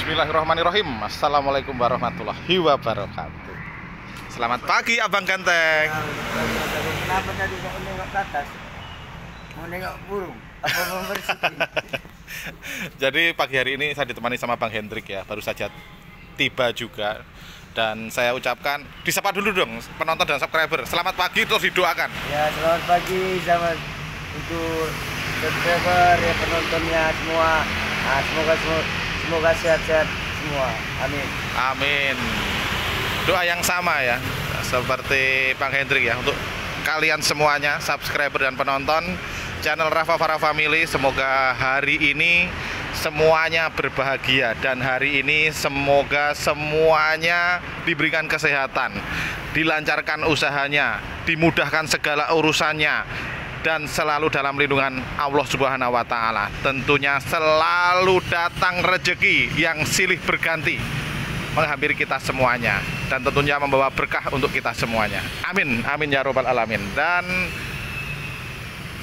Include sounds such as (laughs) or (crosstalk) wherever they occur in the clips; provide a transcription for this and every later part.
Bismillahirrahmanirrahim Assalamualaikum warahmatullahi wabarakatuh Selamat pagi Abang Ganteng Kenapa tadi kau nengok ke atas? Mau nengok burung? Jadi pagi hari ini saya ditemani sama Bang Hendrik ya Baru saja tiba juga Dan saya ucapkan Disapa dulu dong penonton dan subscriber Selamat pagi terus didoakan ya selamat pagi sama untuk subscriber ya penontonnya semua. Nah, semoga semoga, semoga sehat-sehat semua. Amin. Amin Doa yang sama ya Seperti Bang Hendrik ya Untuk kalian semuanya Subscriber dan penonton Channel Rafa Farah Family Semoga hari ini Semuanya berbahagia Dan hari ini semoga semuanya Diberikan kesehatan Dilancarkan usahanya Dimudahkan segala urusannya dan selalu dalam lindungan Allah Subhanahu wa taala. Tentunya selalu datang rejeki yang silih berganti menghampiri kita semuanya dan tentunya membawa berkah untuk kita semuanya. Amin. Amin ya robbal alamin. Dan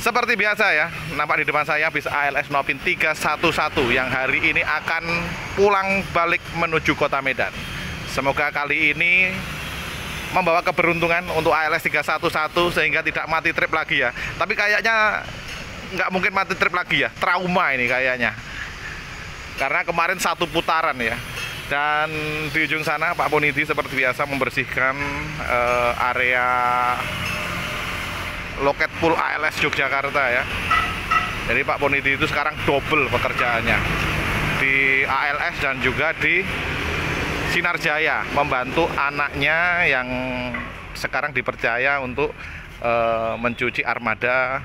seperti biasa ya, nampak di depan saya bis ALS Nopin 311 yang hari ini akan pulang balik menuju kota Medan. Semoga kali ini membawa keberuntungan untuk ALS 311 sehingga tidak mati trip lagi ya. Tapi kayaknya nggak mungkin mati trip lagi ya, trauma ini kayaknya. Karena kemarin satu putaran ya. Dan di ujung sana Pak Ponidi seperti biasa membersihkan eh, area loket pool ALS Yogyakarta ya. Jadi Pak Ponidi itu sekarang double pekerjaannya di ALS dan juga di Sinar Jaya membantu anaknya yang sekarang dipercaya untuk eh, mencuci armada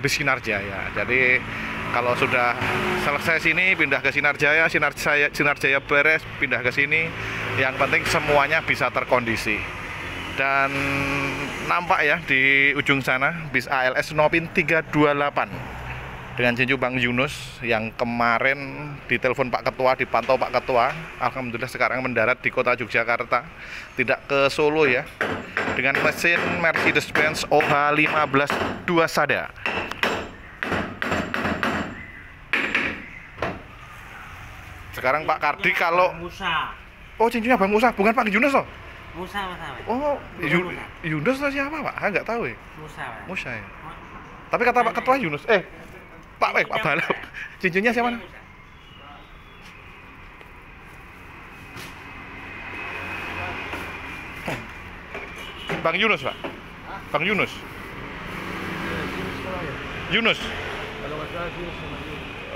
di Sinar Jaya. Jadi kalau sudah selesai sini pindah ke Sinar Jaya, Sinar Jaya, Sinar Jaya beres, pindah ke sini. Yang penting semuanya bisa terkondisi. Dan nampak ya di ujung sana bis ALS Nopin 328 dengan cincu Bang Yunus yang kemarin ditelepon Pak Ketua, dipantau Pak Ketua. Alhamdulillah sekarang mendarat di kota Yogyakarta, tidak ke Solo ya. Dengan mesin Mercedes-Benz OH15 2 Sada. Sekarang Pak Kardi kalau Musa. oh cincunya Bang Musa, bukan Pak Yunus loh. Musa. Oh, Musa. Yunus lah siapa Pak? Ah nggak tahu ya. Musa. Musa ya. Tapi kata Pak Ketua Yunus, eh Pak eh Pak Balap, cincinnya siapa? nih? Bang Yunus Pak. Bang Yunus. Yunus.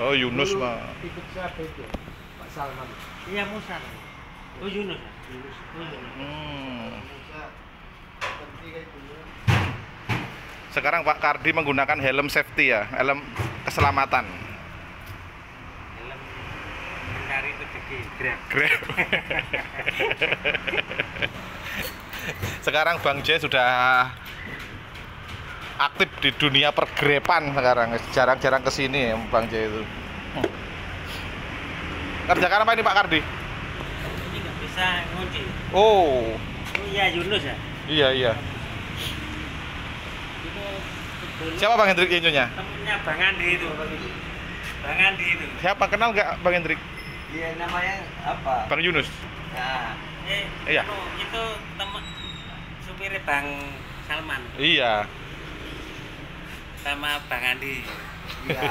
Oh Yunus Pak. Ikut siapa itu? Pak Salman. Iya Musa. Oh Yunus. Yunus. Oh, Yunus. Hmm. Sekarang Pak Kardi menggunakan helm safety ya, helm keselamatan. Mencari rezeki Grab. Grab. (laughs) sekarang Bang J sudah aktif di dunia pergrepan sekarang. Jarang-jarang ke sini ya Bang J itu. Kerjakan apa ini Pak Kardi? Ini nggak bisa ngunci. Oh, Oh iya Yunus ya. iya iya. Dulu Siapa Bang Hendrik inyonya? temennya Bang Andi itu. Bang Andi itu. Siapa kenal nggak Bang Hendrik? Dia namanya apa? Bang Yunus. Nah, Eh, Iya. Itu, itu teman supir Bang Salman Iya. sama Bang Andi. ya.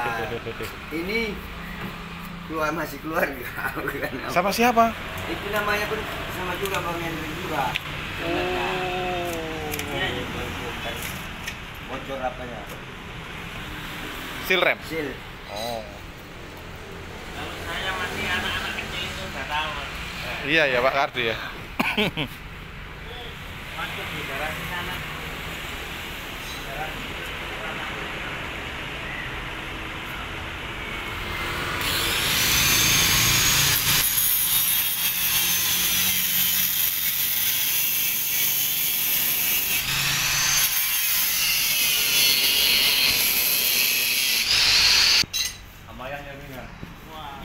Ini keluar masih keluarga. bukan apa. Sama siapa? Itu namanya pun sama juga Bang Hendrik juga. Iya, iya. Bocor apanya? Seal rem. Sil. Oh. Kalau saya masih anak-anak kecil itu udah tahu. Iya ya Pak Kardi ya. Waktu di daerah sana. Daerah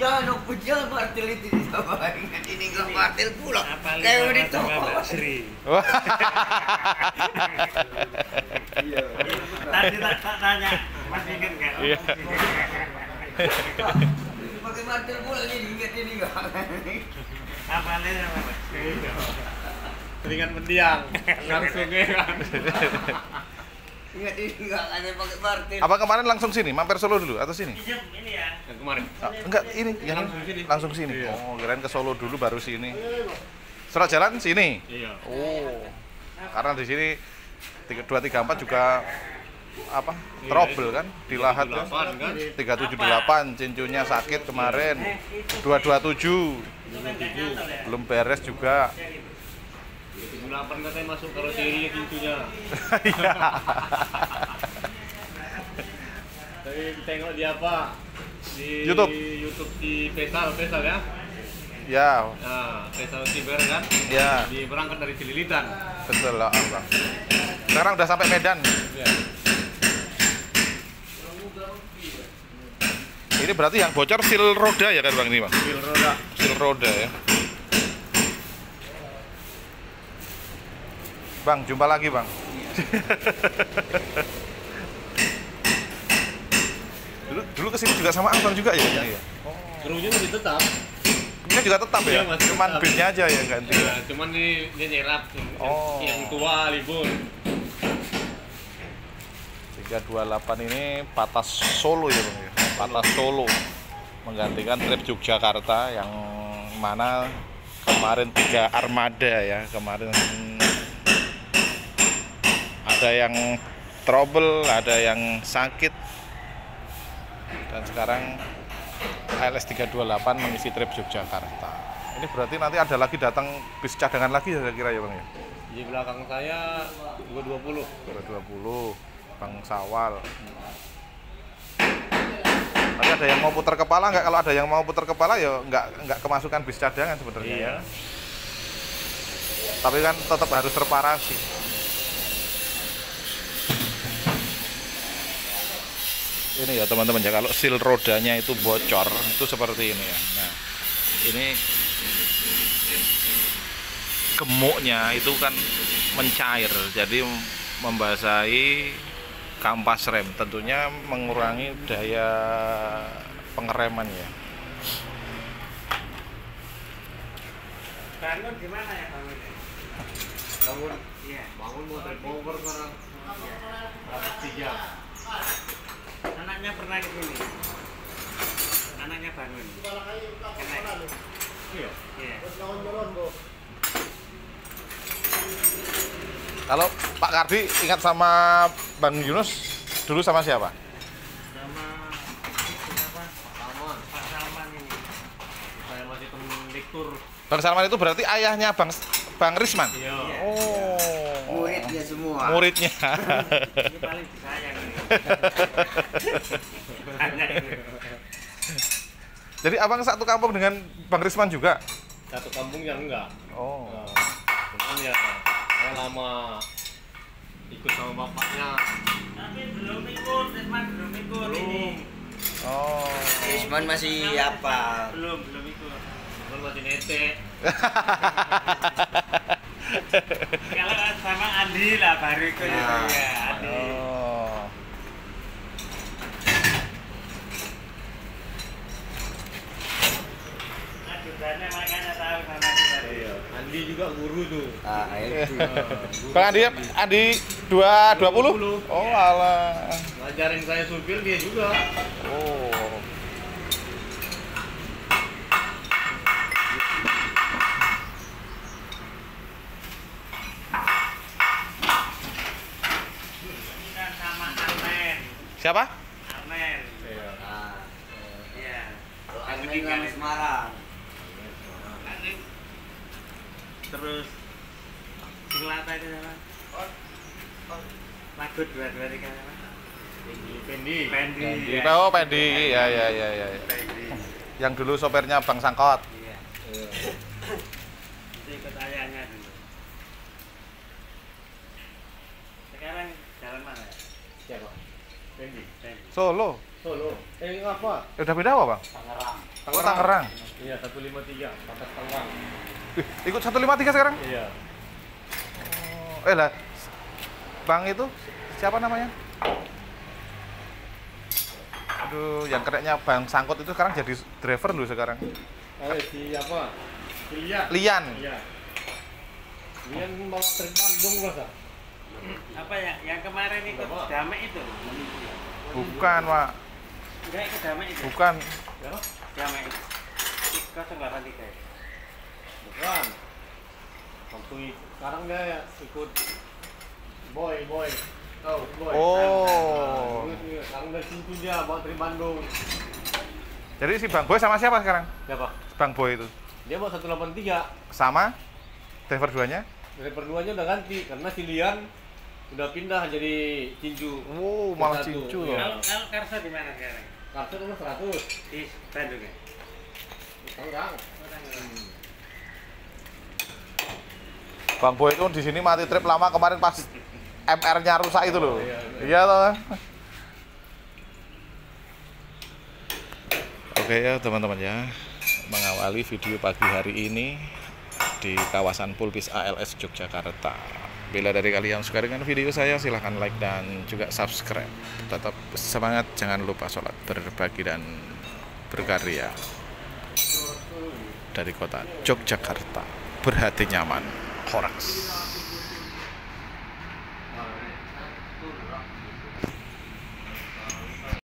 Ya, no pujal martil itu di bawah. Ingat ini nggak martil pula. Apa Kayak di toko. Sri? Iya. Tadi tak tanya, masih ingat nggak? Iya. Pak, pakai martil pula nih diingat ini enggak. Apalnya apa? Mas? Teringat mendiang (laughs) langsung ya kan. Ingat ini enggak ada pakai martil. Apa kemarin langsung sini? Mampir Solo dulu atau sini? Pinjam ini ya. Yang kemarin. Ah, enggak, ini yang Langsung sini. langsung sini. Iya. Oh, kirain ke Solo dulu baru sini. Surat jalan sini. Iya. Oh. Karena di sini tiga- 234 juga apa? Iya, Trouble kan di lahat kan. 8 kan. 378 cincunya sakit kemarin. 227 Itu kan nyantol ya. belum beres juga. 78 katanya masuk kalau diri pintunya. (laughs) Iya. Tapi tengok di apa? Di YouTube. YouTube di Pesal, Pesal ya. ya, Nah, Pesal Siber kan. ya, Di berangkat dari Cililitan. betul lah, Bang. Sekarang udah sampai Medan. Ya. Ini berarti yang bocor sil roda ya kan Bang ini, Bang? Bil roda. Sil roda ya. Bang, jumpa lagi, Bang. dulu dulu ke sini juga sama Abang juga ya? Iya. Krunya masih tetap. Ini juga tetap ya? Iya, masih Cuman tetap. bin-nya aja yang ganti. Ya, cuman ini dia nyerap Oh. yang tua libur. 328 ini Patas Solo ya Bang ya. Patas Solo menggantikan trip Yogyakarta yang mana kemarin tiga armada ya kemarin ada yang trouble ada yang sakit dan sekarang ALS 328 mengisi trip Yogyakarta ini berarti nanti ada lagi datang bis cadangan lagi ya kira ya Bang ya Di belakang saya 220. 220 Bang Sawal tapi ada yang mau putar kepala nggak kalau ada yang mau putar kepala ya nggak nggak kemasukan bis cadangan sebenarnya Iya. ya. tapi kan tetap harus reparasi ini ya teman-teman ya kalau seal rodanya itu bocor itu seperti ini ya nah ini gemuknya itu kan mencair jadi membasahi kampas rem tentunya mengurangi daya pengereman ya Bangun gimana ya bangun? Bangun, Iya. bangun mau trip over sekarang. Tiga. Anaknya pernah ke sini. Anaknya bangun. Kena. Iya. Iya. kalau Pak Kardi ingat sama Bang Yunus dulu sama siapa Sama siapa? Sama. Pak Salman ini. Saya masih temen lektur. Bang Salman itu berarti ayahnya Bang Bang Risman Iya. oh semua. muridnya (laughs) Ini paling disayang ini. (laughs) Banyak ini. jadi abang satu kampung dengan Bang Risman juga Satu kampung yang enggak. oh Nah, cuman ya saya lama ikut sama bapaknya. Tapi belum ikut, Desman belum ikut ini. oh Isman masih apa? Belum, belum ikut. Cuman masih netek. (laughs) Kalau Andi lah baru itu Nah. ya, Andi. oh Ajudannya makanya tahu sama kita. Iya. Andi juga guru tuh. Ah, itu. Nah, Bang Andi Andi 220 oh alah Ngajarin saya supir dia juga. oh Kan sama Armen. Siapa Armen. Iya. Ah, Iya. Armen sama Semarang. Terus Singlata itu sama. Lagu dua-dua tiga sama. Pendi. Pendi. Pendi. ya. Oh, Pendi. Ya, ya, ya, ya. ya. Pendi. Yang dulu sopirnya Bang Sangkot. Iya. Iya. Itu ikut ayahnya dulu. Sekarang jalan mana ya? Siapa? Solo. Solo. Eh apa? Eh, udah beda apa, Bang? Tangerang. Oh, Tangerang. Iya, 153, Patas Tangerang. Ih, ikut 153 sekarang? Iya. Oh, eh lah. Bang itu siapa namanya? Aduh, yang kenanya bang sangkut itu sekarang jadi driver lu sekarang. Oh, si apa? Lian. Lian. Iya. Lian mau dari Bandung Mas. Apa ya? Yang kemarin ikut Bapak. damai itu. Bukan, Pak. Enggak ikut damai itu. Bukan. Damai itu. Kosong delapan tiga. bukan. Waktu i- sekarang dia ya ikut boy boy. Oh, boy. Oh. Sekarang dari situ dia bawa dari Bandung. Jadi si Bang Boy sama siapa sekarang? Siapa? Bang Boy itu. Dia bawa 183. Sama driver duanya? Dari perduanya udah ganti karena si Lian udah pindah jadi tinju. Wow, malah cincu Iya. loh. Kalau kalau Karso di mana sekarang? Kartu nomor 100. Di Bandung ya. Tangerang. Bang Boy itu di sini mati trip lama kemarin pas MR-nya rusak itu loh. Iya, Iya toh. Oke ya teman-teman ya, mengawali video pagi hari ini di kawasan Pulpis ALS Yogyakarta. Bila dari kalian suka dengan video saya, silahkan like dan juga subscribe. Tetap semangat, jangan lupa sholat, berbagi dan berkarya dari kota Yogyakarta. Berhati nyaman, Horaks.